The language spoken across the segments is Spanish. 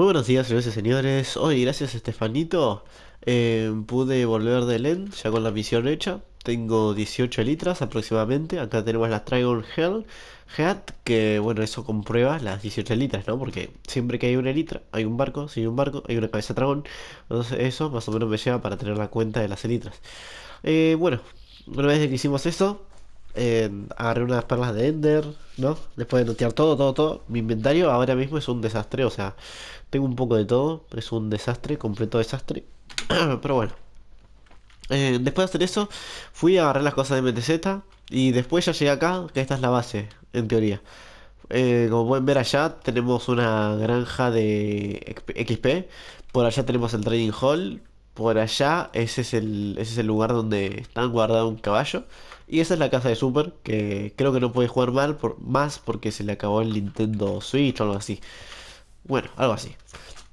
Muy buenos días, señores y señores. Hoy, gracias a Estefanito, eh, pude volver de LEN ya con la misión hecha. Tengo 18 litras aproximadamente. Acá tenemos las Dragon Hell Head, que bueno, eso comprueba las 18 litras, ¿no? Porque siempre que hay una litra, hay un barco, si hay un barco, hay una cabeza dragón. Entonces eso más o menos me lleva para tener la cuenta de las litras. Eh, bueno, una vez que hicimos eso, agarré unas perlas de Ender, ¿no? Después de notear todo, todo, todo. Mi inventario ahora mismo es un desastre, o sea, tengo un poco de todo, es un desastre, completo desastre. Pero bueno. Eh, después de hacer eso, fui a agarrar las cosas de MTZ y después ya llegué acá, que esta es la base, en teoría. Eh, como pueden ver allá, tenemos una granja de XP. Por allá tenemos el Trading Hall. Por allá, ese es el, ese es el lugar donde están guardado un caballo. Y esa es la casa de Super, que creo que no puede jugar mal por, más porque se le acabó el Nintendo Switch o algo así. Bueno, algo así.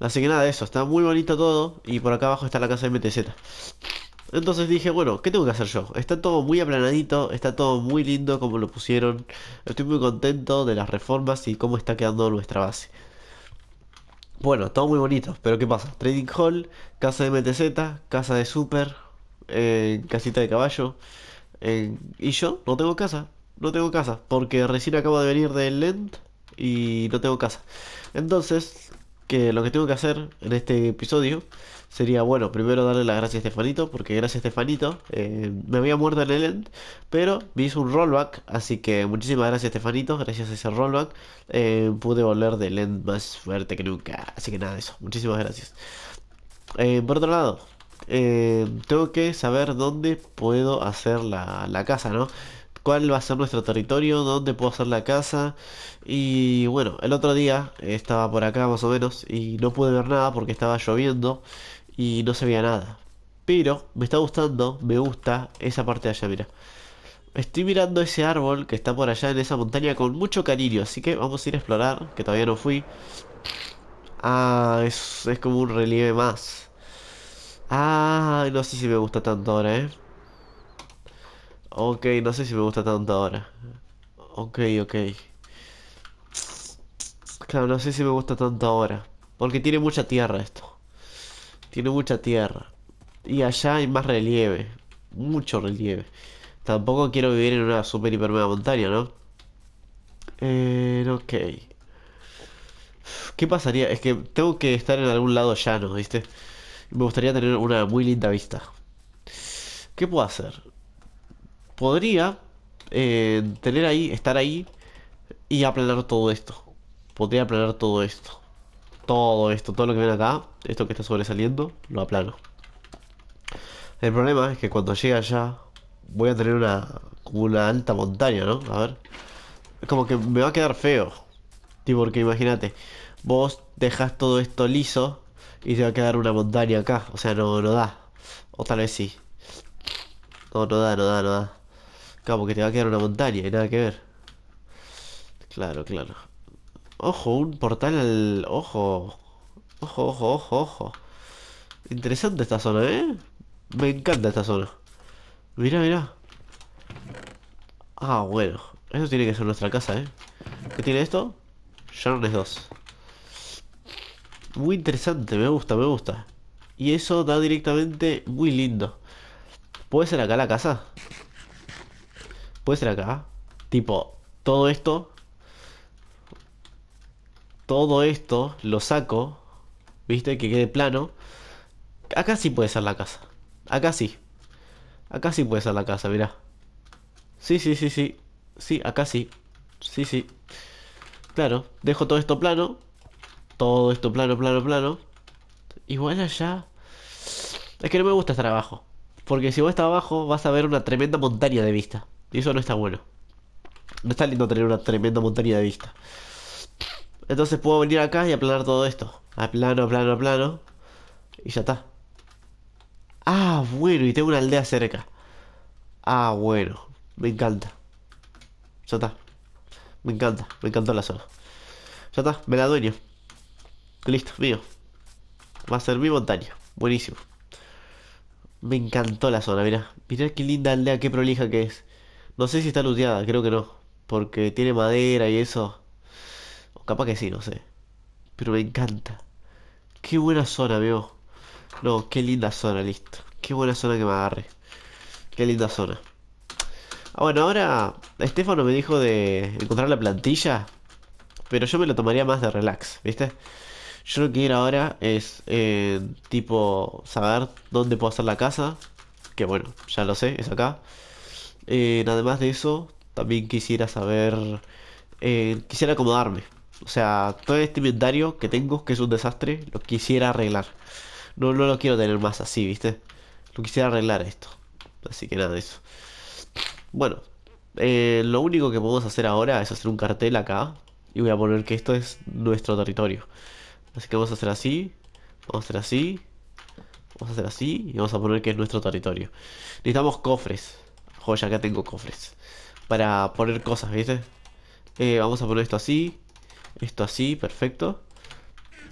Así que nada, eso, está muy bonito todo. Y por acá abajo está la casa de MTZ. Entonces dije, bueno, ¿qué tengo que hacer yo? Está todo muy aplanadito, está todo muy lindo como lo pusieron. Estoy muy contento de las reformas y cómo está quedando nuestra base. Bueno, todo muy bonito, pero ¿qué pasa? Trading Hall, casa de MTZ, casa de Super, eh, casita de caballo. eh, y yo no tengo casa, no tengo casa, porque recién acabo de venir del Lent y no tengo casa. Entonces, que lo que tengo que hacer en este episodio sería, bueno, primero darle las gracias a Estefanito, porque gracias a Estefanito eh, me había muerto en el end, pero me hizo un rollback, así que muchísimas gracias Estefanito, gracias a ese rollback eh, pude volver del end más fuerte que nunca, así que nada, eso, muchísimas gracias. Eh, por otro lado, tengo que saber dónde puedo hacer la, la casa, ¿no? cuál va a ser nuestro territorio, dónde puedo hacer la casa. Y bueno, el otro día estaba por acá más o menos y no pude ver nada porque estaba lloviendo y no se veía nada. Pero me está gustando, me gusta esa parte de allá, mira. Estoy mirando ese árbol que está por allá en esa montaña con mucho cariño, así que vamos a ir a explorar, que todavía no fui. Ah, es, es como un relieve más. Ah, no sé si me gusta tanto ahora, ¿eh? Ok, no sé si me gusta tanto ahora. Ok, ok. Claro, no sé si me gusta tanto ahora. Porque tiene mucha tierra esto. Tiene mucha tierra. Y allá hay más relieve. Mucho relieve. Tampoco quiero vivir en una super hiper mega montaña, ¿no? Eh, ok. ¿Qué pasaría? Es que tengo que estar en algún lado llano, ¿viste? Me gustaría tener una muy linda vista. ¿Qué puedo hacer? Podría eh, tener ahí, estar ahí y aplanar todo esto. Podría aplanar todo esto. Todo esto, todo lo que ven acá, esto que está sobresaliendo, lo aplano. El problema es que cuando llegue allá voy a tener una como una alta montaña, ¿no? A ver. Es como que me va a quedar feo. Tipo, porque imagínate, vos dejas todo esto liso y te va a quedar una montaña acá. O sea, no, no da. O tal vez sí. No, no da, no da, no da. Claro, porque te va a quedar una montaña y nada que ver. Claro, claro. Ojo, un portal al... Ojo. Ojo, ojo, ojo, ojo. Interesante esta zona, ¿eh? Me encanta esta zona. Mira, mira. Ah, bueno. Eso tiene que ser nuestra casa, ¿eh? ¿Qué tiene esto? Sharnes 2. Muy interesante, me gusta, me gusta. Y eso da directamente muy lindo. ¿Puede ser acá la casa? Puede ser acá. Tipo, todo esto. Todo esto lo saco. ¿Viste? Que quede plano. Acá sí puede ser la casa. Acá sí. Acá sí puede ser la casa, mirá. Sí, sí, sí, sí. Sí, acá sí. Sí, sí. Claro, dejo todo esto plano. Todo esto plano, plano, plano. Igual allá... Es que no me gusta estar abajo. Porque si vos estás abajo vas a ver una tremenda montaña de vista. Y eso no está bueno. No está lindo tener una tremenda montaña de vista. Entonces puedo venir acá y aplanar todo esto. A plano, plano, plano. Y ya está. Ah, bueno, y tengo una aldea cerca. Ah, bueno. Me encanta. Ya está. Me encanta. Me encantó la zona. Ya está, me la dueño. Listo, mío. Va a ser mi montaña. Buenísimo. Me encantó la zona, mira. Mirá qué linda aldea, qué prolija que es. No sé si está looteada, creo que no. Porque tiene madera y eso. Capaz que sí, no sé. Pero me encanta. Qué buena zona, amigo. No, qué linda zona, listo. Qué buena zona que me agarre. Qué linda zona. Ah, bueno, ahora Estefano me dijo de encontrar la plantilla. Pero yo me lo tomaría más de relax, ¿viste? Yo lo que quiero ahora es, eh, tipo, saber dónde puedo hacer la casa. Que bueno, ya lo sé, es acá. Eh, además de eso, también quisiera saber... eh, quisiera acomodarme. O sea, todo este inventario que tengo, que es un desastre, lo quisiera arreglar. No, no lo quiero tener más así, ¿viste? Lo quisiera arreglar esto. Así que nada de eso. Bueno, eh, lo único que podemos hacer ahora es hacer un cartel acá. Y voy a poner que esto es nuestro territorio. Así que vamos a hacer así. Vamos a hacer así. Vamos a hacer así. Y vamos a poner que es nuestro territorio. Necesitamos cofres. Joya, acá tengo cofres. Para poner cosas, ¿viste? Eh, vamos a poner esto así. Esto así, perfecto.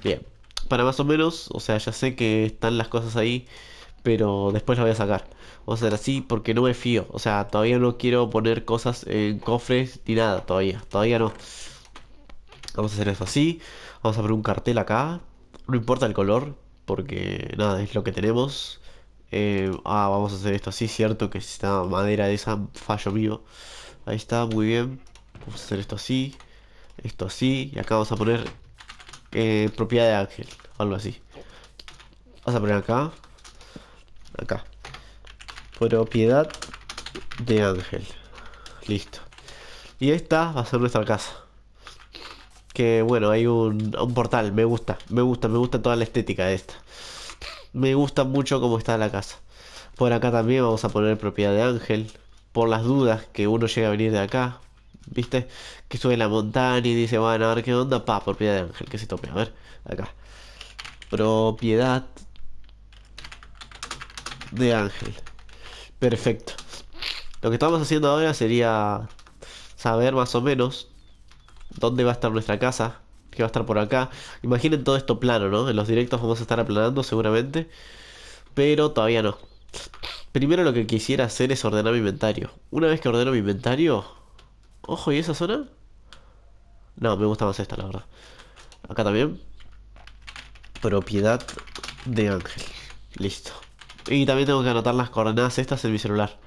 Bien. Para más o menos, o sea, ya sé que están las cosas ahí. Pero después las voy a sacar. Vamos a hacer así porque no me fío. O sea, todavía no quiero poner cosas en cofres ni nada. Todavía. Todavía no. Vamos a hacer eso así. Vamos a poner un cartel acá. No importa el color. Porque nada, es lo que tenemos. Eh, ah, vamos a hacer esto así, cierto que está madera de esa, fallo mío. Ahí está, muy bien. Vamos a hacer esto así. Esto así. Y acá vamos a poner eh, propiedad de ángel. Algo así. Vamos a poner acá. Acá. Propiedad de ángel. Listo. Y esta va a ser nuestra casa. Que bueno, hay un, un portal. Me gusta, me gusta, me gusta toda la estética de esta. Me gusta mucho cómo está la casa. Por acá también vamos a poner propiedad de ángel. Por las dudas que uno llega a venir de acá. ¿Viste? Que sube la montaña y dice, bueno, a ver qué onda. Pa, propiedad de ángel, que se tope. A ver, acá. Propiedad de ángel. Perfecto. Lo que estamos haciendo ahora sería saber más o menos dónde va a estar nuestra casa. Que va a estar por acá. Imaginen todo esto plano, ¿no? En los directos vamos a estar aplanando seguramente. Pero todavía no. Primero lo que quisiera hacer es ordenar mi inventario. Una vez que ordeno mi inventario... Ojo, ¿y esa zona? No, me gusta más esta, la verdad. Acá también. Propiedad de ángel. Listo. Y también tengo que anotar las coordenadas estas en mi celular.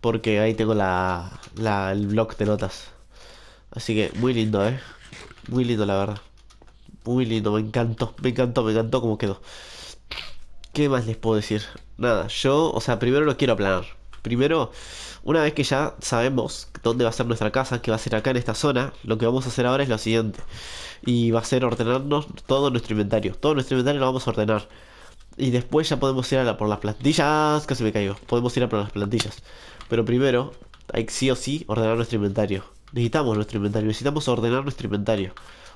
Porque ahí tengo la, la, el blog de notas. Así que muy lindo, ¿eh? Muy lindo, la verdad. Muy lindo, me encantó, me encantó, me encantó cómo quedó. ¿Qué más les puedo decir? Nada, yo, o sea, primero lo quiero aplanar. Primero, una vez que ya sabemos dónde va a ser nuestra casa, que va a ser acá en esta zona, lo que vamos a hacer ahora es lo siguiente. Y va a ser ordenarnos todo nuestro inventario. Todo nuestro inventario lo vamos a ordenar. Y después ya podemos ir a la, por las plantillas. Casi me caigo. Podemos ir a por las plantillas. Pero primero, hay que sí o sí ordenar nuestro inventario. Necesitamos nuestro inventario. Necesitamos ordenar nuestro inventario.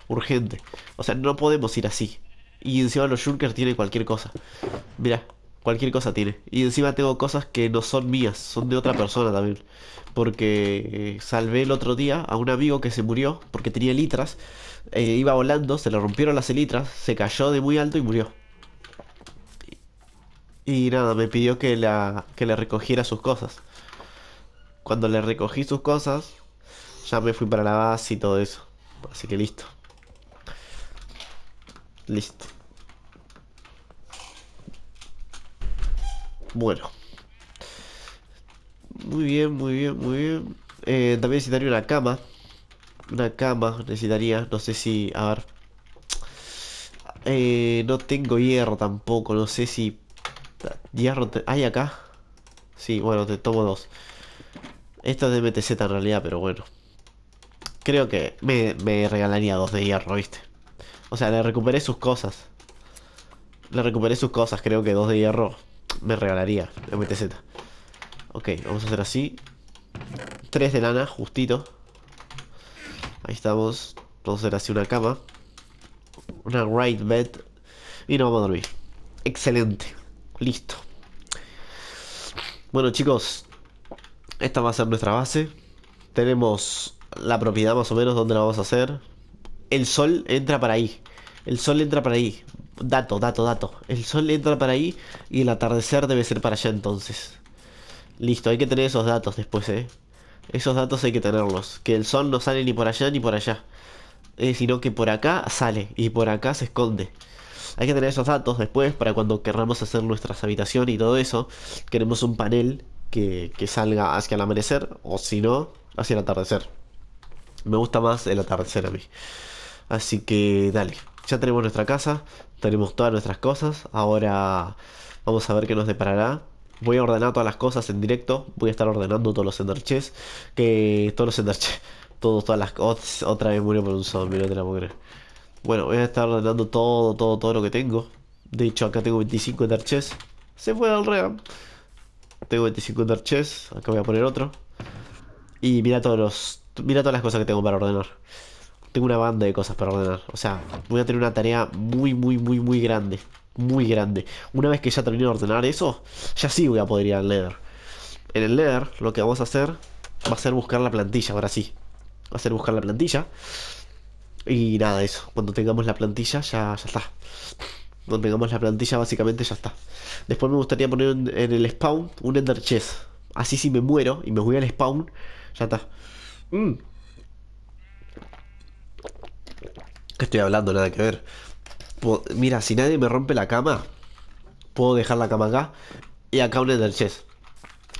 Urgente. O sea, no podemos ir así. Y encima los Junkers tienen cualquier cosa. Mira, cualquier cosa tiene. Y encima tengo cosas que no son mías, son de otra persona también. Porque eh, salvé el otro día a un amigo que se murió porque tenía litras. Eh, iba volando, se le rompieron las elitras, se cayó de muy alto y murió. Y nada, me pidió que, la, que le recogiera sus cosas. Cuando le recogí sus cosas, ya me fui para la base y todo eso. Así que listo. Listo. Bueno. Muy bien, muy bien, muy bien. Eh, también necesitaría una cama. Una cama necesitaría. No sé si... A ver. Eh, no tengo hierro tampoco. No sé si... Hierro... ¿Hay acá? Sí, bueno, te tomo dos. Esto es de MTZ en realidad, pero bueno. Creo que me, me regalaría dos de hierro, ¿viste? O sea, le recuperé sus cosas. Le recuperé sus cosas, creo que dos de hierro me regalaría MTZ. Ok, vamos a hacer así. Tres de lana, justito. Ahí estamos. Vamos a hacer así una cama. Una right bed. Y nos vamos a dormir. Excelente. Listo. Bueno chicos. Esta va a ser nuestra base. Tenemos la propiedad más o menos donde la vamos a hacer. El sol entra para ahí. El sol entra para ahí. Dato, dato, dato. El sol entra para ahí y el atardecer debe ser para allá entonces. Listo, hay que tener esos datos después, eh. Esos datos hay que tenerlos. Que el sol no sale ni por allá ni por allá. Eh, sino que por acá sale y por acá se esconde. Hay que tener esos datos después para cuando querramos hacer nuestras habitaciones y todo eso. Queremos un panel que, que salga hacia el amanecer o si no, hacia el atardecer. Me gusta más el atardecer a mí. Así que dale, ya tenemos nuestra casa, tenemos todas nuestras cosas. Ahora vamos a ver qué nos deparará. Voy a ordenar todas las cosas en directo. Voy a estar ordenando todos los Ender Que todos los Ender Todos, todas las Otra vez murió por un zombie, no te la puedo creer. Bueno, voy a estar ordenando todo, todo, todo lo que tengo. De hecho, acá tengo 25 Ender Se fue al real. Tengo 25 Ender Acá voy a poner otro. Y mira todos los. Mira todas las cosas que tengo para ordenar. Tengo una banda de cosas para ordenar. O sea, voy a tener una tarea muy, muy, muy, muy grande muy grande. Una vez que ya termine de ordenar eso, ya sí voy a poder ir al Nether. En el Nether lo que vamos a hacer va a ser buscar la plantilla, ahora sí. Va a ser buscar la plantilla. Y nada, eso. Cuando tengamos la plantilla ya, está. Cuando tengamos la plantilla básicamente ya está. Después me gustaría poner en, el spawn un Ender Chest. Así si me muero y me voy al spawn, ya está. Mm. ¿Qué estoy hablando? Nada que ver. Mira, si nadie me rompe la cama, puedo dejar la cama acá y acá un Nether Chest.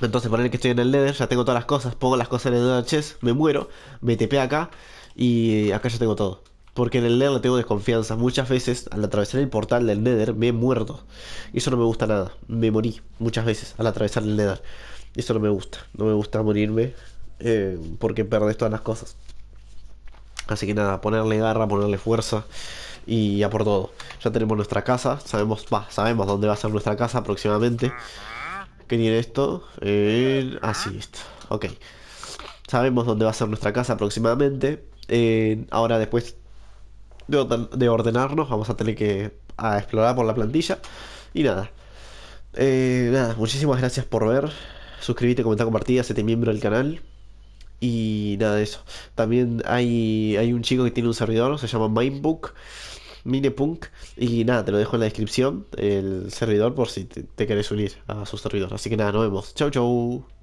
Entonces, poner que estoy en el Nether, ya tengo todas las cosas, pongo las cosas en el Nether Chest, me muero, me TP acá y acá ya tengo todo. Porque en el Nether le tengo desconfianza. Muchas veces al atravesar el portal del Nether me he muerto. Y eso no me gusta nada. Me morí muchas veces al atravesar el Nether. Eso no me gusta. No me gusta morirme eh, porque perdés todas las cosas. Así que nada, ponerle garra, ponerle fuerza y ya por todo. Ya tenemos nuestra casa, sabemos, va, sabemos dónde va a ser nuestra casa aproximadamente. ¿Qué tiene esto? Así, ah, esto. Ok. Sabemos dónde va a ser nuestra casa aproximadamente. Eh, ahora después de, ordenarnos vamos a tener que a explorar por la plantilla. Y nada. Eh, nada, muchísimas gracias por ver. Suscríbete, comenta, compartí, hacete miembro del canal. Y nada de eso. También hay, hay un chico que tiene un servidor, se llama Mindbook. Minepunk. Y nada, te lo dejo en la descripción, el servidor, por si te, te querés unir a su servidor. Así que nada, nos vemos. Chau, chau.